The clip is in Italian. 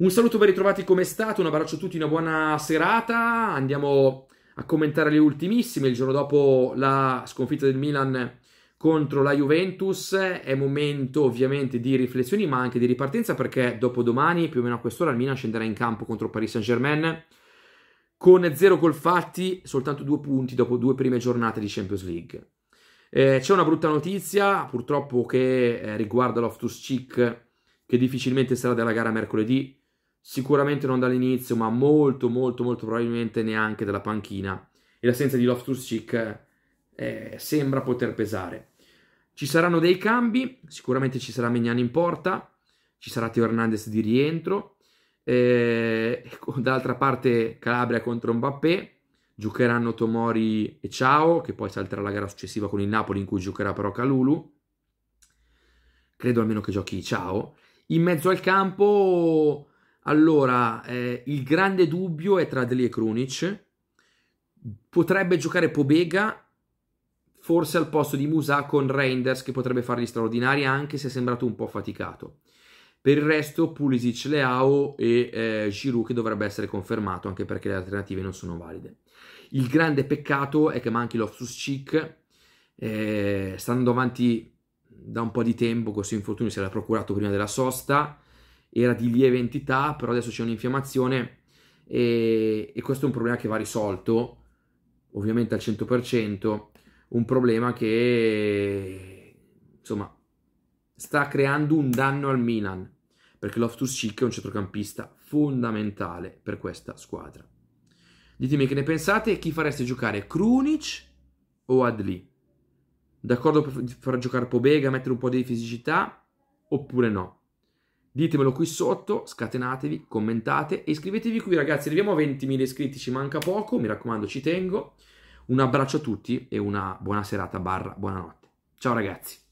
Un saluto ben ritrovati come state, un abbraccio a tutti, una buona serata. Andiamo a commentare le ultimissime. Il giorno dopo la sconfitta del Milan contro la Juventus è momento ovviamente di riflessioni ma anche di ripartenza perché dopo domani più o meno a quest'ora il Milan scenderà in campo contro Paris Saint Germain con zero gol fatti, soltanto due punti dopo due prime giornate di Champions League. Eh, c'è una brutta notizia purtroppo che eh, riguarda Loftus Cheek che difficilmente sarà della gara mercoledì sicuramente non dall'inizio, ma molto, molto, molto probabilmente neanche dalla panchina. E l'assenza di Loftus Cheek eh, sembra poter pesare. Ci saranno dei cambi, sicuramente ci sarà Megnan in porta, ci sarà Teo Hernandez di rientro, eh, dall'altra parte Calabria contro Mbappé, giocheranno Tomori e Ciao, che poi salterà la gara successiva con il Napoli in cui giocherà però Calulu, credo almeno che giochi Ciao. In mezzo al campo allora, eh, il grande dubbio è tra Deli e Krunic. Potrebbe giocare Pobega, forse al posto di Musa con Reinders, che potrebbe fargli straordinari, anche se è sembrato un po' faticato. Per il resto, Pulisic, Leao e eh, Giroud, che dovrebbe essere confermato, anche perché le alternative non sono valide. Il grande peccato è che manchi Loftus Cheek, eh, sta andando avanti da un po' di tempo, questo infortunio si era procurato prima della sosta, era di lieve entità, però adesso c'è un'infiammazione e, e questo è un problema che va risolto, ovviamente al 100%, un problema che insomma sta creando un danno al Milan, perché Loftus Cheek è un centrocampista fondamentale per questa squadra. Ditemi che ne pensate chi fareste giocare Krunic o Adli? D'accordo per far giocare Pobega, mettere un po' di fisicità oppure no? Ditemelo qui sotto, scatenatevi, commentate e iscrivetevi qui ragazzi, arriviamo a 20.000 iscritti, ci manca poco, mi raccomando ci tengo. Un abbraccio a tutti e una buona serata barra buonanotte. Ciao ragazzi.